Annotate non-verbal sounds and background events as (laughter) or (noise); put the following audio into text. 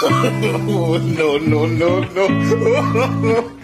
(laughs) no, no, no, no. (laughs)